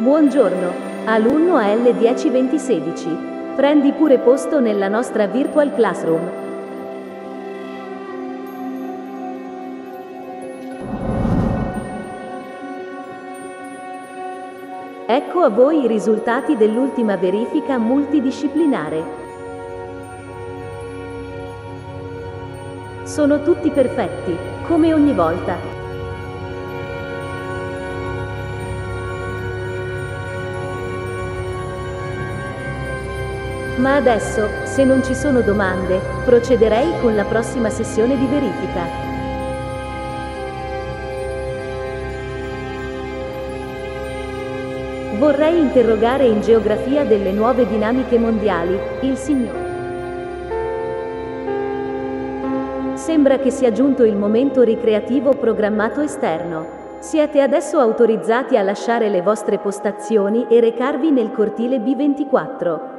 Buongiorno, alunno AL102016. Prendi pure posto nella nostra virtual classroom. Ecco a voi i risultati dell'ultima verifica multidisciplinare. Sono tutti perfetti, come ogni volta. Ma adesso, se non ci sono domande, procederei con la prossima sessione di verifica. Vorrei interrogare in geografia delle nuove dinamiche mondiali, il signor. Sembra che sia giunto il momento ricreativo programmato esterno. Siete adesso autorizzati a lasciare le vostre postazioni e recarvi nel cortile B24.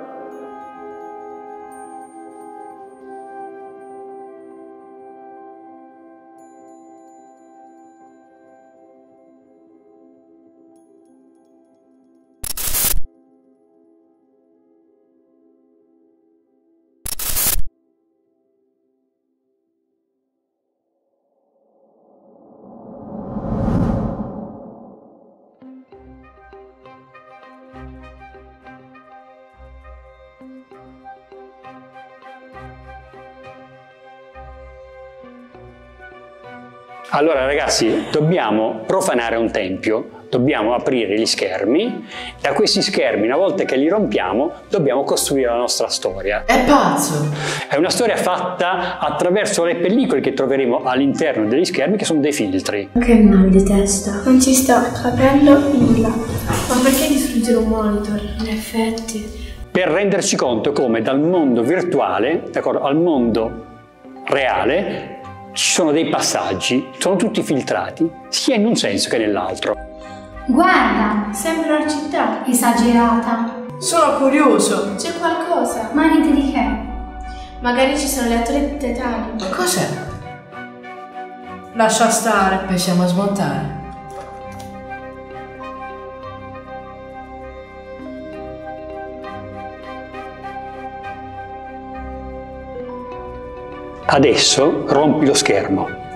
Allora ragazzi, dobbiamo profanare un tempio, dobbiamo aprire gli schermi e a questi schermi, una volta che li rompiamo, dobbiamo costruire la nostra storia. È pazzo! È una storia fatta attraverso le pellicole che troveremo all'interno degli schermi che sono dei filtri. Che mal di testa. Non ci sto capendo nulla. Ma perché distruggere un monitor? In effetti. Per renderci conto come dal mondo virtuale, al mondo reale, ci sono dei passaggi, sono tutti filtrati, sia in un senso che nell'altro. Guarda, Sembra una città. esagerata. Sono curioso! C'è qualcosa. Ma niente di che. Magari ci sono le teatrali. Ma cos'è? Lascia stare, pensiamo a smontare. Adesso rompi lo schermo.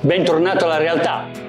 Bentornato alla realtà.